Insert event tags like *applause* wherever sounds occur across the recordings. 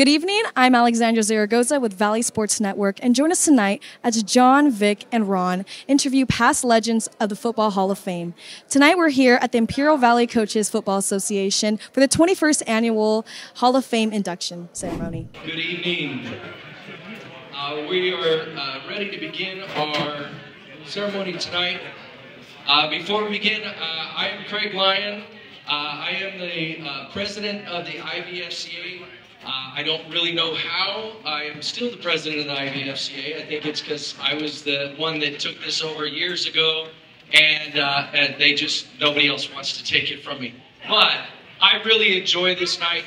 Good evening. I'm Alexandra Zaragoza with Valley Sports Network, and join us tonight as John, Vic, and Ron interview past legends of the Football Hall of Fame. Tonight, we're here at the Imperial Valley Coaches Football Association for the 21st Annual Hall of Fame induction ceremony. Good evening. Uh, we are uh, ready to begin our ceremony tonight. Uh, before we begin, uh, I am Craig Lyon. Uh, I am the uh, president of the IVFCA. Uh, I don't really know how. I am still the president of the IVFCA. I think it's because I was the one that took this over years ago, and, uh, and they just, nobody else wants to take it from me. But I really enjoy this night.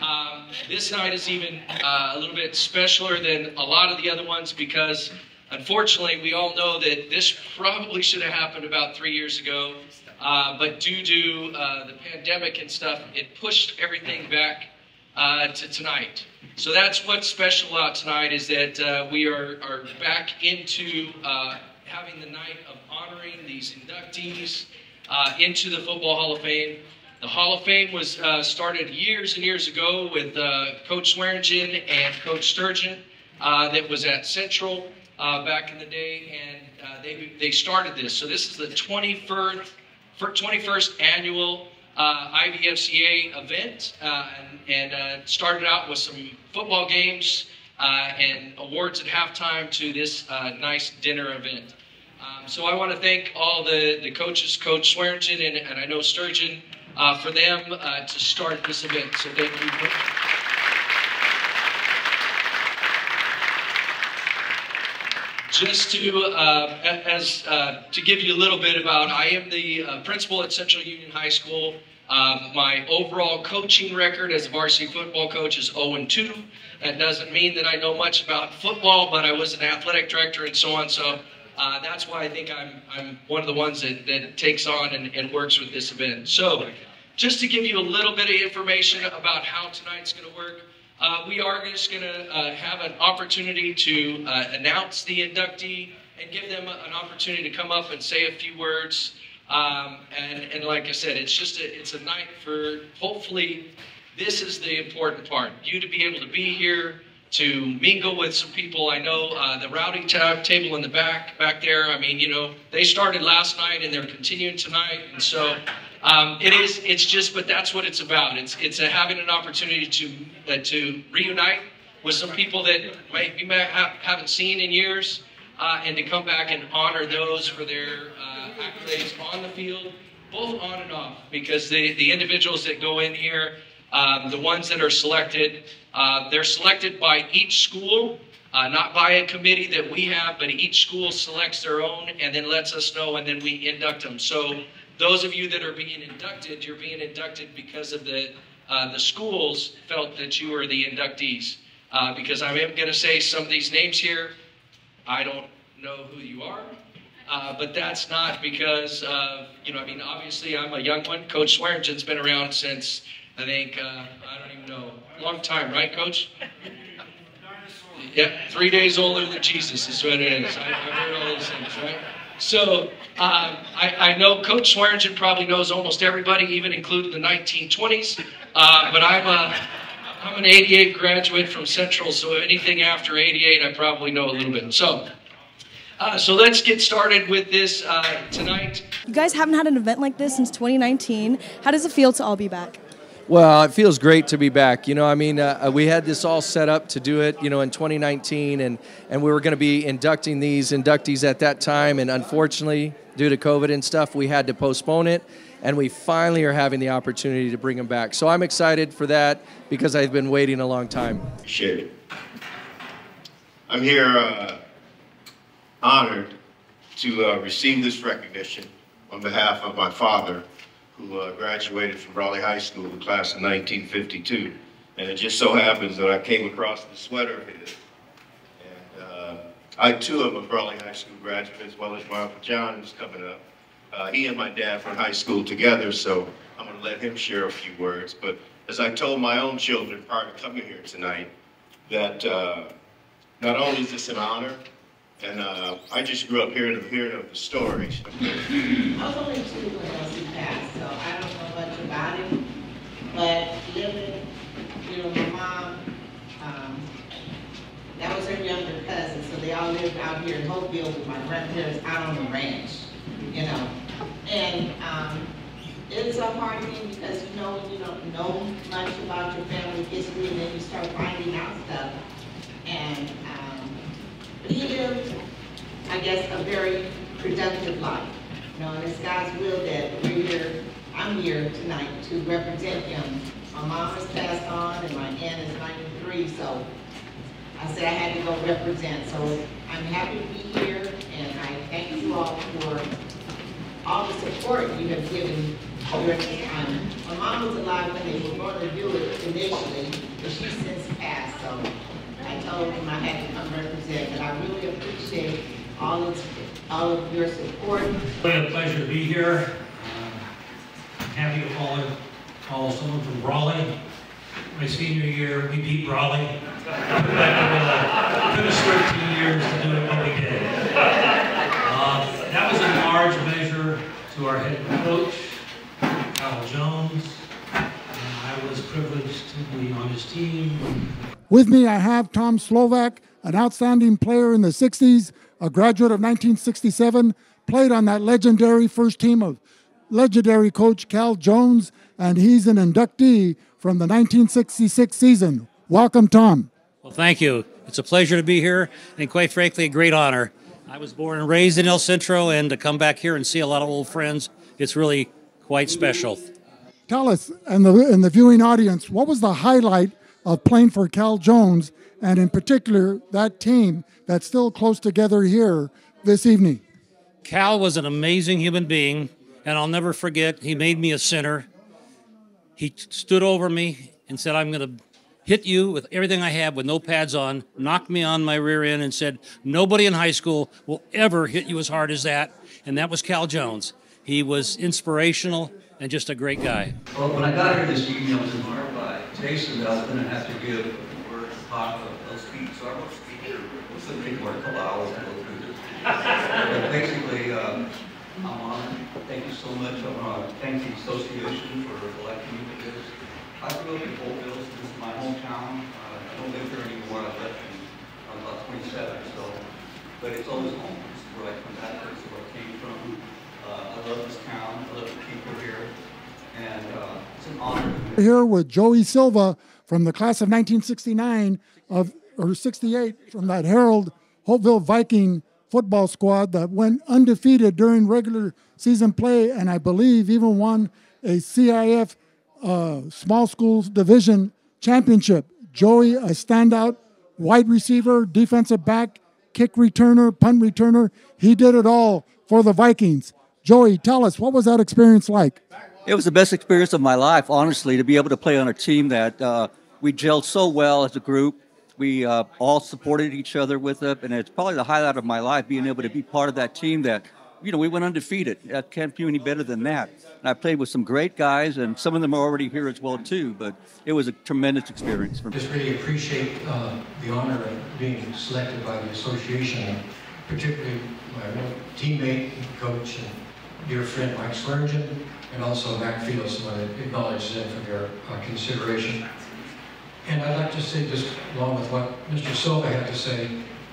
Um, this night is even uh, a little bit specialer than a lot of the other ones because, unfortunately, we all know that this probably should have happened about three years ago. Uh, but due to uh, the pandemic and stuff, it pushed everything back uh, to tonight. So that's what's special about tonight is that uh, we are, are back into uh, having the night of honoring these inductees uh, into the Football Hall of Fame. The Hall of Fame was uh, started years and years ago with uh, Coach Swearingen and Coach Sturgeon that was at Central back in the day, and they, they started this. So this is the 21st, 21st annual uh, IVFCA event uh, and, and uh, started out with some football games uh, and awards at halftime to this uh, nice dinner event. Um, so I want to thank all the, the coaches, Coach Swearingen and, and I know Sturgeon, for them to start this event. So thank you. Just to uh, as uh, to give you a little bit about I am the uh, principal at Central Union High School. Um, my overall coaching record as a varsity football coach is 0 2. That doesn't mean that I know much about football, but I was an athletic director and so on. So uh, that's why I think I'm, I'm one of the ones that, that takes on and, and works with this event. So just to give you a little bit of information about how tonight's going to work. Uh, we are just going to uh, have an opportunity to uh, announce the inductee and give them an opportunity to come up and say a few words. Um, and, and like I said, it's just a, it's a night for hopefully this is the important part. You to be able to be here, to mingle with some people. I know uh, the rowdy tab table in the back back there. I mean, you know, they started last night and they're continuing tonight, and so um, it is. It's just, but that's what it's about. It's it's a, having an opportunity to uh, to reunite with some people that we might have, haven't seen in years, uh, and to come back and honor those for their uh, accolades on the field, both on and off, because the the individuals that go in here, um, the ones that are selected, uh, they're selected by each school. Uh, not by a committee that we have, but each school selects their own and then lets us know, and then we induct them. So those of you that are being inducted, you're being inducted because of the, uh, the schools felt that you were the inductees. Uh, because I am going to say some of these names here, I don't know who you are. Uh, but that's not because of, you know, I mean, obviously I'm a young one. Coach Swearingen's been around since, I think, uh, I don't even know, long time, right, Coach? Yeah, three days older than Jesus is what it is. I, I've heard all those things, right? So um, I, I, know Coach Swearingen probably knows almost everybody, even including the 1920s. Uh, but I'm a, I'm an 88 graduate from Central, so anything after 88, I probably know a little bit. So. Uh, so let's get started with this uh, tonight. You guys haven't had an event like this since 2019. How does it feel to all be back? Well, it feels great to be back. You know, I mean, uh, we had this all set up to do it, you know, in 2019, and, and we were going to be inducting these inductees at that time, and unfortunately, due to COVID and stuff, we had to postpone it, and we finally are having the opportunity to bring them back. So I'm excited for that because I've been waiting a long time. Appreciate it. I'm here uh, honored to uh, receive this recognition on behalf of my father, who uh, graduated from Brawley High School, the class of 1952. And it just so happens that I came across the sweater of his. And uh, I too am a Brawley High School graduate, as well as my Uncle John, who's coming up. Uh, he and my dad went high school together, so I'm going to let him share a few words. But as I told my own children prior to coming here tonight, that uh, not only is this an honor, and uh, I just grew up hearing hearing of the stories. But living, you know, my mom, um, that was her younger cousin, so they all lived out here in Holtville with my grandparents out on the ranch, you know. And um, it's a hard thing because you know you don't know much about your family history and then you start finding out stuff. And um, he lived, I guess, a very productive life. You know, and it's God's will that we're here I'm here tonight to represent him. My mom has passed on and my aunt is 93, so I said I had to go represent. So I'm happy to be here and I thank you all for all the support you have given during this time. My mom was alive when they were going to do it initially, but she's since passed, so I told them I had to come represent. But I really appreciate all of, all of your support. It's a pleasure to be here. Happy to call, call someone from Brawley. My senior year, we beat Brawley. Uh, took us 13 years to do it, but we did. Uh, That was in large measure to our head coach, Cal Jones. And I was privileged to be on his team. With me, I have Tom Slovak, an outstanding player in the 60s, a graduate of 1967, played on that legendary first team of legendary coach Cal Jones, and he's an inductee from the 1966 season. Welcome, Tom. Well, thank you. It's a pleasure to be here, and quite frankly, a great honor. I was born and raised in El Centro, and to come back here and see a lot of old friends, it's really quite special. Tell us, and the, and the viewing audience, what was the highlight of playing for Cal Jones, and in particular, that team that's still close together here this evening? Cal was an amazing human being, and I'll never forget, he made me a sinner. He stood over me and said, I'm going to hit you with everything I have with no pads on, knocked me on my rear end, and said, Nobody in high school will ever hit you as hard as that. And that was Cal Jones. He was inspirational and just a great guy. Well, when I got here this I was informed by Jason that I was going to have to give a word of talk of a speech, so I wrote a speech here. It's going to take more than a couple hours to go through this. But basically, um, I'm honored. Thank you so much. To thank the association for electing me to this. I grew up in Holtville. This is my hometown. Uh, I don't live here anymore. I left when I was about 27, so, but it's always home. Is where I come back. Is where I came from. Uh, I love this town. I love the people here. And uh, it's an honor Here with Joey Silva from the class of 1969 of or 68 from that Herald Holtville Viking football squad that went undefeated during regular season play and I believe even won a CIF uh, small schools division championship. Joey, a standout wide receiver, defensive back, kick returner, punt returner. He did it all for the Vikings. Joey, tell us, what was that experience like? It was the best experience of my life, honestly, to be able to play on a team that uh, we gelled so well as a group. We uh, all supported each other with it, and it's probably the highlight of my life being able to be part of that team that, you know, we went undefeated. I can't do any better than that. And I played with some great guys, and some of them are already here as well too. But it was a tremendous experience for me. Just really appreciate uh, the honor of being selected by the association, particularly my teammate, and coach, and dear friend Mike Swearingen, and also Mac Fields, I want to acknowledge them for their uh, consideration. And I'd like to say, just along with what Mr. Silva had to say,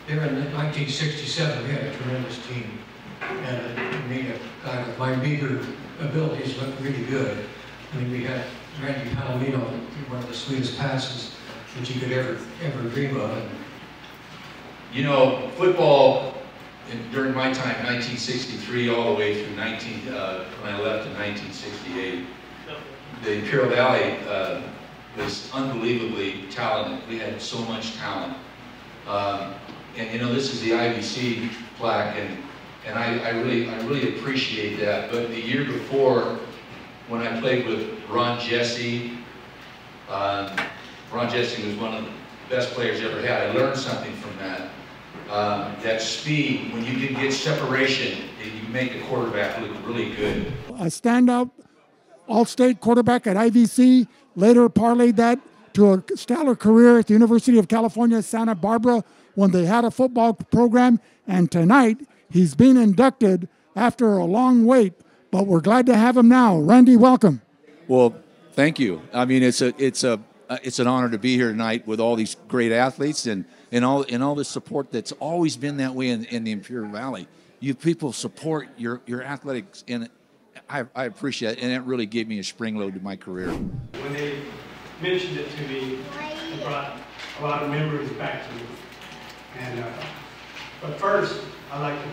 there in 1967, we had a tremendous team. And it made a guy with my meager abilities look really good. I mean, we had Randy Palomino, one of the sweetest passes that you could ever, ever dream of. You know, football in, during my time, 1963, all the way through 19, uh, when I left in 1968, the Imperial Valley uh, was unbelievably talented. We had so much talent. Um, and you know, this is the IVC plaque, and and I, I really I really appreciate that. But the year before, when I played with Ron Jesse, um, Ron Jesse was one of the best players I ever had. I learned something from that. Um, that speed, when you can get separation, you make a quarterback look really good. a standout all-state quarterback at IVC, later parlayed that to a stellar career at the University of California, Santa Barbara, when they had a football program. And tonight, he's been inducted after a long wait, but we're glad to have him now. Randy, welcome. Well, thank you. I mean, it's a it's a uh, it's an honor to be here tonight with all these great athletes and, and all and all the support that's always been that way in, in the Imperial Valley. You people support your your athletics, and I, I appreciate it, and it really gave me a spring load to my career. When they mentioned it to me, it brought a lot of memories back to me. And uh, but first, I'd like to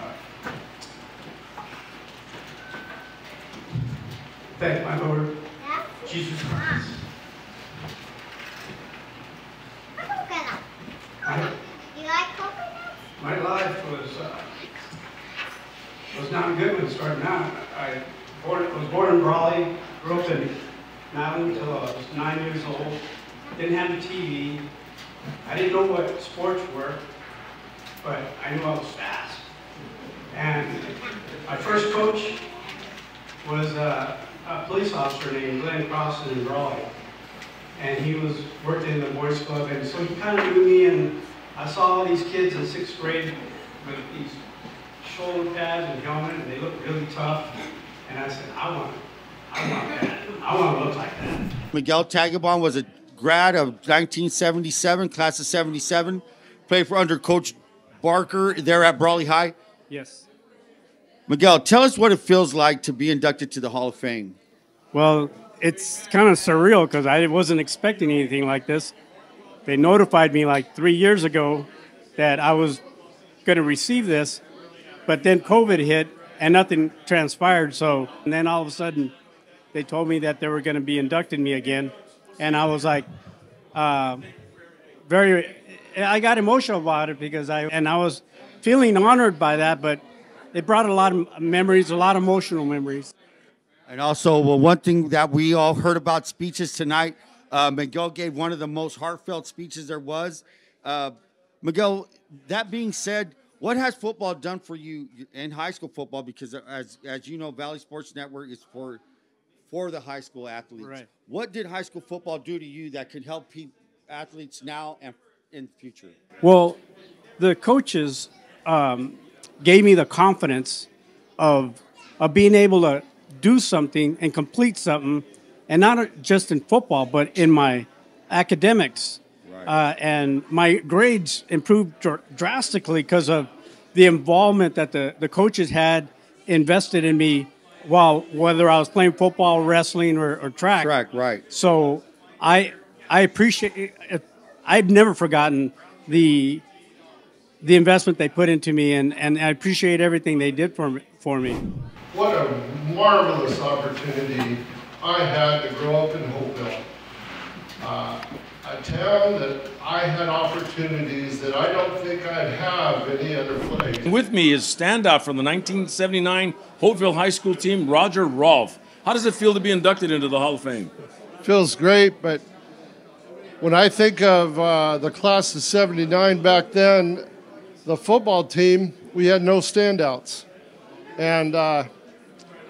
uh, thank my Lord Jesus Christ. My, my life was uh, was not good when starting out. I born, was born in Brawley, grew up in Madeline until I was nine years old. Didn't have a TV. I didn't know what sports were, but I knew I was fast. And my first coach was uh, a police officer named Glenn Crossan in Brawley. And he was working in the boys club, and so he kind of knew me, and I saw all these kids in sixth grade with these shoulder pads and helmet, and they looked really tough. And I said, I want, I want that. I want to look like that. Miguel Tagaban was a grad of 1977, class of 77. Played for under Coach Barker there at Brawley High. Yes. Miguel, tell us what it feels like to be inducted to the Hall of Fame. Well, it's kind of surreal because I wasn't expecting anything like this. They notified me like three years ago that I was going to receive this, but then COVID hit and nothing transpired. So, and then all of a sudden, they told me that they were going to be inducting me again, and I was like, uh, very. I got emotional about it because I and I was feeling honored by that, but it brought a lot of memories, a lot of emotional memories. And also, well, one thing that we all heard about speeches tonight, uh, Miguel gave one of the most heartfelt speeches there was. Uh, Miguel, that being said, what has football done for you in high school football? Because as as you know, Valley Sports Network is for for the high school athletes. Right. What did high school football do to you that could help pe- athletes now and in the future? Well, the coaches um, gave me the confidence of of being able to do something and complete something, and not just in football, but in my academics. Uh, and my grades improved dr- drastically because of the involvement that the, the coaches had invested in me while whether I was playing football, wrestling, or, or track. Track, right. So I I appreciate. It. I've never forgotten the the investment they put into me, and, and I appreciate everything they did for me, for me. What a marvelous opportunity I had to grow up in Holtville. Uh, a town that I had opportunities that I don't think I'd have any other place. With me is standout from the 1979 Holtville High School team, Roger Rolfe. How does it feel to be inducted into the Hall of Fame? Feels great, but when I think of uh, the class of 79 back then, the football team, we had no standouts. And uh,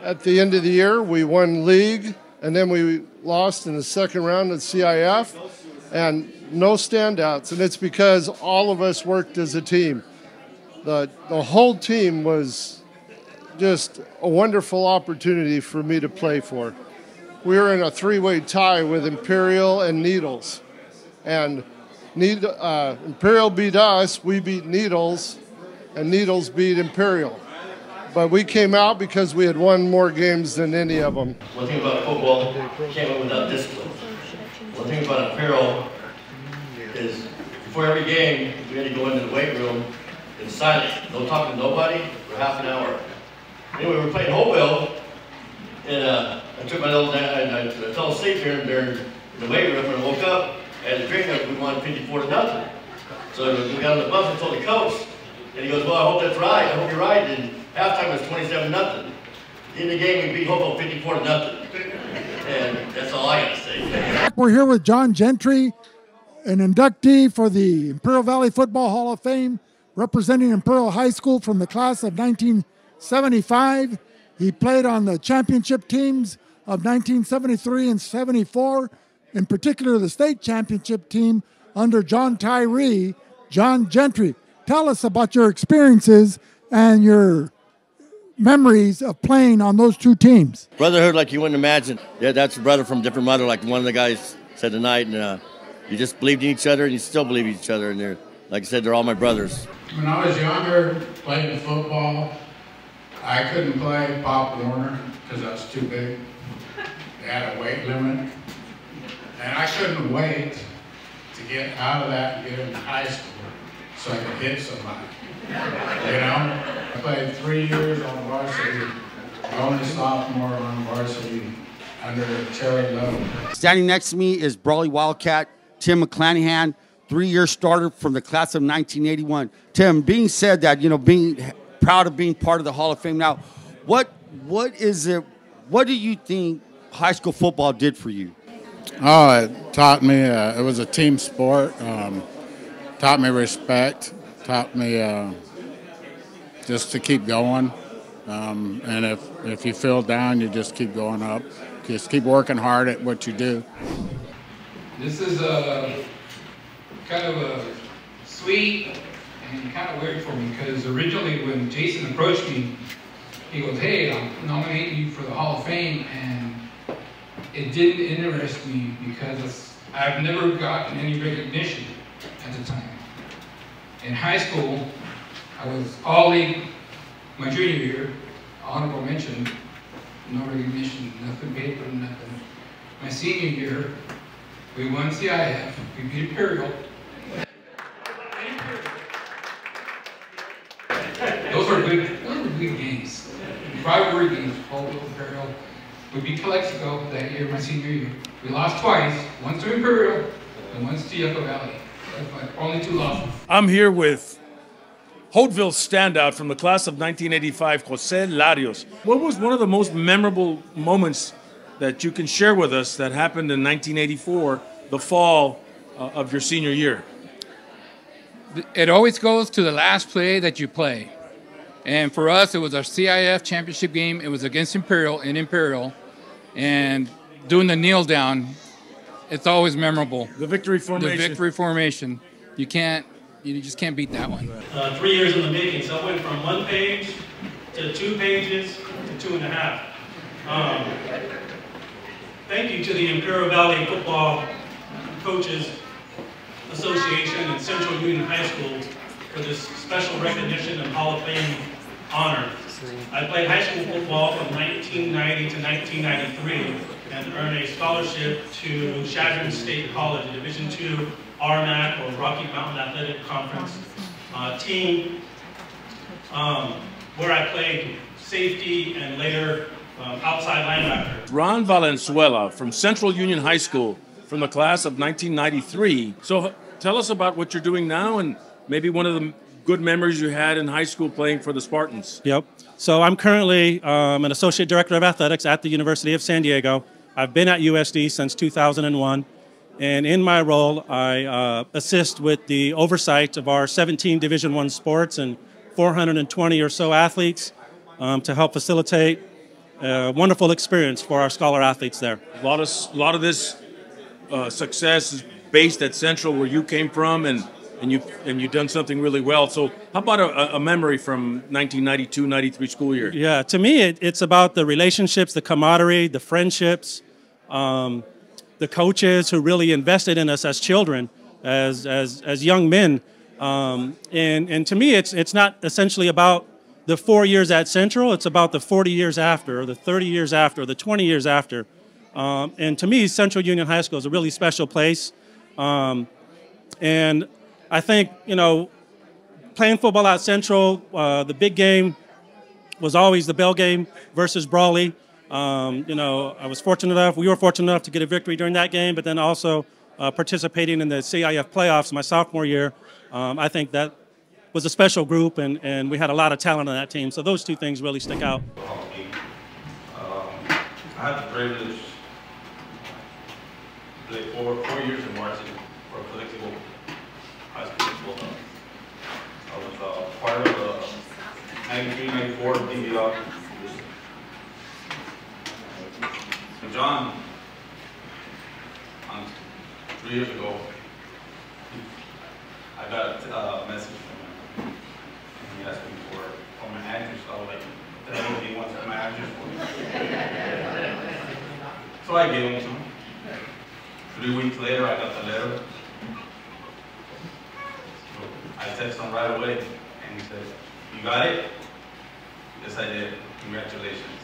at the end of the year, we won league, and then we lost in the second round of CIF, and no standouts. And it's because all of us worked as a team. The, the whole team was just a wonderful opportunity for me to play for. We were in a three way tie with Imperial and Needles. And Need, uh, Imperial beat us, we beat Needles, and Needles beat Imperial. But we came out because we had won more games than any of them. One thing about football, can't win without discipline. One thing about Imperial is before every game, we had to go into the weight room in silence, no talking to nobody for half an hour. Anyway, we were playing Holtville, and uh, I took my little, and I, I fell asleep here during the weight room, and I woke up, and the drink up, we won 54 to nothing. So we got on the bus and told the coach, and he goes, well, I hope that's right, I hope you're right, and halftime was 27 nothing. In the game, we beat Holtville 54 to nothing. And that's all I got to say. We're here with John Gentry, an inductee for the Imperial Valley Football Hall of Fame, representing Imperial High School from the class of 1975. He played on the championship teams of 1973 and 74, in particular the state championship team under John Tyree. John Gentry, tell us about your experiences and your memories of playing on those two teams? Brotherhood like you wouldn't imagine. Yeah, that's a brother from different mother, like one of the guys said tonight. And uh, you just believed in each other, and you still believe in each other. And they're, like I said, they're all my brothers. When I was younger, playing football, I couldn't play Pop Warner because I was too big. They had a weight limit. And I couldn't wait to get out of that and get into high school so I could hit somebody. You know? I played three years on varsity, only sophomore on varsity under Terry Lowe. Standing next to me is Brawley Wildcat, Tim McClanahan, three-year starter from the class of 1981. Tim, being said that, you know, being proud of being part of the Hall of Fame now, what what is it, what do you think high school football did for you? Oh, it taught me, uh, it was a team sport, um, taught me respect, taught me uh, just to keep going. Um, and if, if you feel down, you just keep going up. Just keep working hard at what you do. This is a kind of a sweet and kind of weird for me because originally when Jason approached me, he goes, hey, I'm nominating you for the Hall of Fame. And it didn't interest me because I've never gotten any recognition at the time. In high school, I was all league my junior year, honorable mention, no recognition, nothing paper, nothing. My senior year, we won CIF, we beat Imperial. Those were good, those were good games. Rivalry games, Paulville, Imperial. We beat Calexico that year, my senior year. We lost twice, once to Imperial and once to Yucca Valley. That's my only two losses. I'm here with Holtville standout from the class of 1985, Jose Larios. What was one of the most memorable moments that you can share with us that happened in 1984, the fall uh, of your senior year? It always goes to the last play that you play. And for us, it was our CIF championship game. It was against Imperial in Imperial. And doing the kneel down, it's always memorable. The victory formation. The victory formation. You can't, you just can't beat that one. Uh, three years in the making, so I went from one page to two pages to two and a half. Um, thank you to the Imperial Valley Football Coaches Association and Central Union High School for this special recognition and Hall of Fame honor. I played high school football from 1990 to 1993 and earned a scholarship to Chadron State College, Division II RMAC or Rocky Mountain Athletic Conference uh, team, um, where I played safety and later um, outside linebacker. Ron Valenzuela from Central Union High School from the class of 1993. So tell us about what you're doing now and maybe one of the good memories you had in high school playing for the Spartans. Yep. So I'm currently um, an associate director of athletics at the University of San Diego. I've been at USD since 2001. And in my role, I uh, assist with the oversight of our 17 Division One sports and 420 or so athletes um, to help facilitate a wonderful experience for our scholar athletes there. A lot of, a lot of this uh, success is based at Central, where you came from, and and you and you've done something really well. So, how about a, a memory from 1992-93 school year? Yeah, to me, it, it's about the relationships, the camaraderie, the friendships, um, the coaches who really invested in us as children, as as as young men. Um, and and to me, it's it's not essentially about the four years at Central. It's about the 40 years after, or the 30 years after, or the 20 years after. Um, and to me, Central Union High School is a really special place. Um, and I think, you know, playing football at Central, uh, the big game was always the bell game versus Brawley. Um, you know, I was fortunate enough, we were fortunate enough to get a victory during that game, but then also uh, participating in the CIF playoffs my sophomore year. Um, I think that was a special group, and, and we had a lot of talent on that team. So those two things really stick out. Um, I had the privilege to play four, four years in varsity for Calexico High School football. I was uh, part of the 93, 94 John, um, three years ago, I got a uh, message from him. He asked me for, for my address. I was like, have juice for you. So I gave him some. Three weeks later, I got the letter. So I texted him right away, and he said, "You got it?" Yes, I did. Congratulations.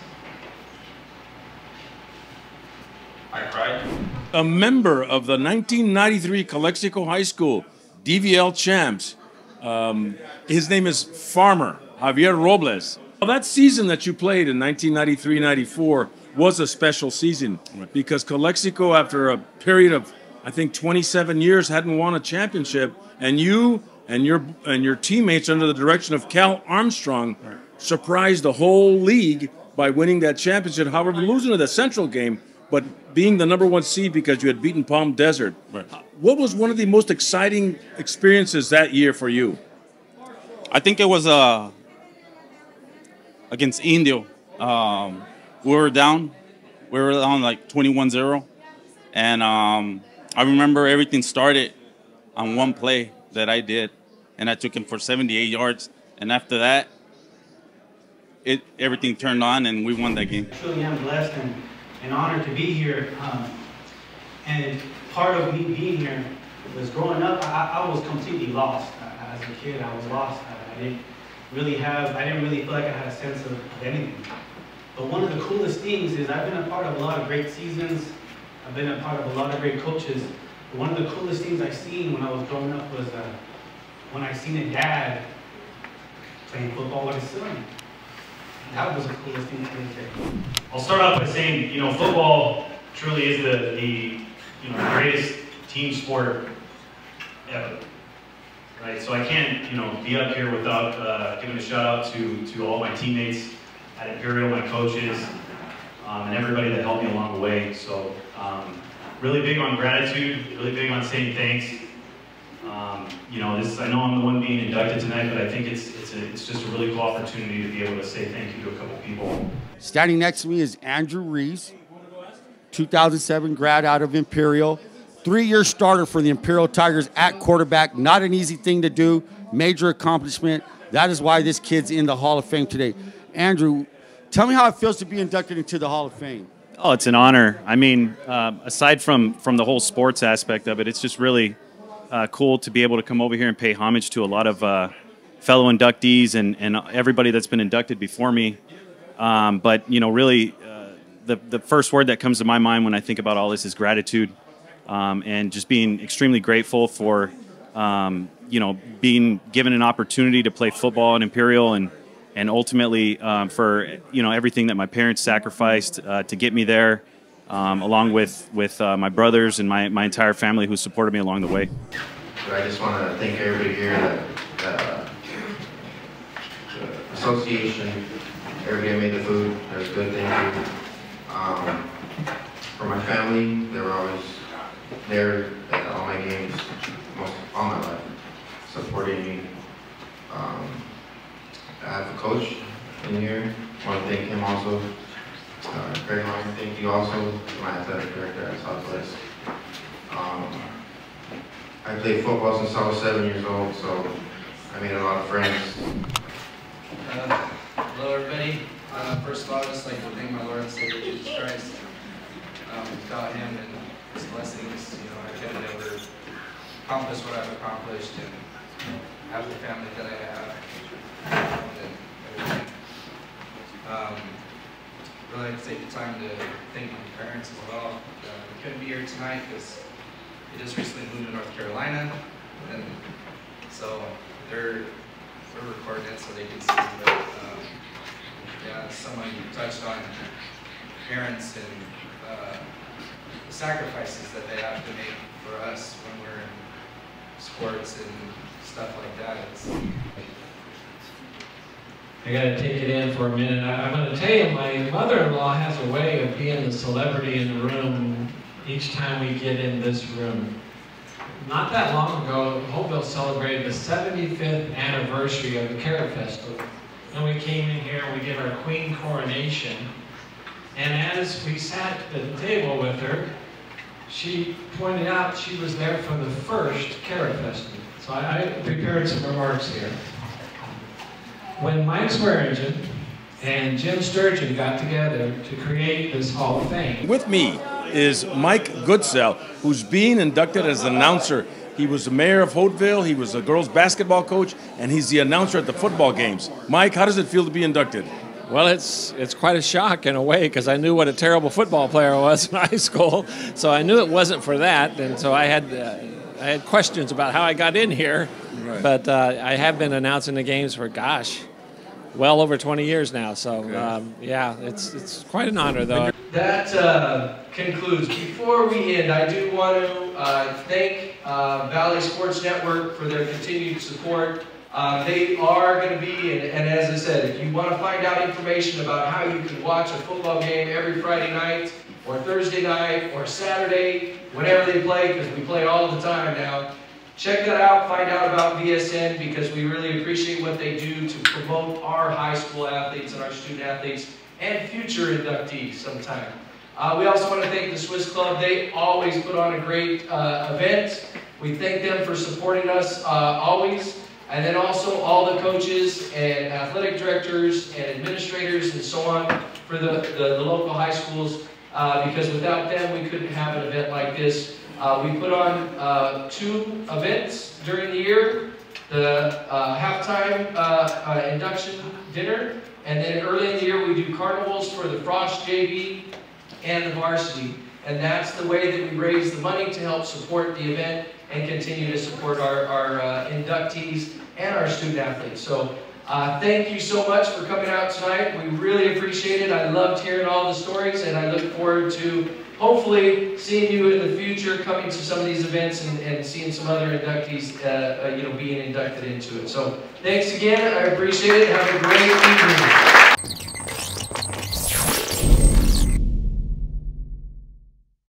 A member of the 1993 Calexico High School DVL champs. Um, his name is Farmer Javier Robles. Well, that season that you played in 1993-94 was a special season because Calexico, after a period of I think 27 years, hadn't won a championship, and you and your and your teammates under the direction of Cal Armstrong surprised the whole league by winning that championship. However, losing to the Central game, but being the number one seed because you had beaten Palm Desert. What was one of the most exciting experiences that year for you? I think it was uh, against Indio. Um, we were down. We were down like 21-0. And um, I remember everything started on one play that I did. And I took him for 78 yards. And after that, it everything turned on and we won that game. truly am blessed and, and honored to be here. Um, and part of me being here was growing up, I, I was completely lost. As a kid, I was lost. I, I didn't really have, I didn't really feel like I had a sense of, of anything. But one of the coolest things is I've been a part of a lot of great seasons. I've been a part of a lot of great coaches. But one of the coolest things I've seen when I was growing up was uh, when I seen a dad playing football with his son. That was the coolest thing to me. I'll start off by saying, you know, football truly is the, the you know, greatest team sport ever. Right? So I can't, you know, be up here without uh, giving a shout out to, to all my teammates at Imperial, my coaches, um, and everybody that helped me along the way. So um, really big on gratitude, really big on saying thanks. Um, you know, this I know I'm the one being inducted tonight, but I think it's it's a, it's just a really cool opportunity to be able to say thank you to a couple people. Standing next to me is Andrew Ruiz, 2007 grad out of Imperial, three-year starter for the Imperial Tigers at quarterback. Not an easy thing to do, major accomplishment. That is why this kid's in the Hall of Fame today. Andrew, tell me how it feels to be inducted into the Hall of Fame. Oh, it's an honor. I mean, uh, aside from from the whole sports aspect of it, it's just really uh, cool to be able to come over here and pay homage to a lot of uh, fellow inductees and, and everybody that's been inducted before me. Um, but you know, really, uh, the the first word that comes to my mind when I think about all this is gratitude, um, and just being extremely grateful for um, you know being given an opportunity to play football at Imperial and and ultimately um, for you know everything that my parents sacrificed uh, to get me there, um, along with with uh, my brothers and my, my entire family who supported me along the way. I just want to thank everybody here, that uh, the association, everybody made the food, that was good, thank you. Um, for my family, they were always there at all my games, most, all my life, supporting me. Um, I have a coach in here, I want to thank him also. Uh, Long, thank you also, my athletic director at Southwest. Um, I played football since I was seven years old, so I made a lot of friends. Uh, hello, everybody. Uh, first of all, I'd just like to thank my Lord and Savior Jesus Christ. Um, without Him and His blessings, you know, I could never accomplished what I've accomplished and have the family that I have. And everything. Um, really like to take the time to thank my parents as well. Uh, we couldn't be here tonight because they just recently moved to North Carolina, and so they're we're recording it so they can see. But um, yeah, someone touched on parents and uh, the sacrifices that they have to make for us when we're in sports and stuff like that. It's, I gotta take it in for a minute. I, I'm gonna tell you, my mother-in-law has a way of being the celebrity in the room each time we get in this room. Not that long ago, Holtville celebrated the 75th anniversary of the Carrot Festival. And we came in here and we did our queen coronation. And as we sat at the table with her, she pointed out she was there for the first Carrot Festival. So I, I prepared some remarks here. When Mike Swearingen and Jim Sturgeon got together to create this Hall of Fame. With me is Mike Goodsell, who's being inducted as an announcer. He was the mayor of Holtville, he was the girls' basketball coach, and he's the announcer at the football games. Mike, how does it feel to be inducted? Well, it's it's quite a shock in a way because I knew what a terrible football player I was *laughs* in high school, so I knew it wasn't for that, and so I had uh, I had questions about how I got in here. Right. But uh, I have been announcing the games for gosh, well over 20 years now. So um, yeah, it's it's quite an honor though. That uh, concludes. Before we end, I do want to uh, thank uh, Valley Sports Network for their continued support. Uh, they are going to be, and, and as I said, if you want to find out information about how you can watch a football game every Friday night, or Thursday night, or Saturday, whenever they play, because we play all the time now, check that out. Find out about VSN because we really appreciate what they do to promote our high school athletes and our student athletes and future inductees sometime. Uh, we also want to thank the Swiss Club. They always put on a great uh, event. We thank them for supporting us uh, always. And then also all the coaches and athletic directors and administrators and so on for the, the, the local high schools uh, because without them we couldn't have an event like this. Uh, we put on uh, two events during the year, the uh, halftime uh, induction dinner, and then early in the year we do carnivals for the Frost JV and the varsity. And that's the way that we raise the money to help support the event and continue to support our, our uh, inductees and our student athletes. So uh, thank you so much for coming out tonight. We really appreciate it. I loved hearing all the stories and I look forward to hopefully seeing you in the future coming to some of these events and, and seeing some other inductees uh, uh, you know, being inducted into it. So thanks again. I appreciate it. Have a great evening.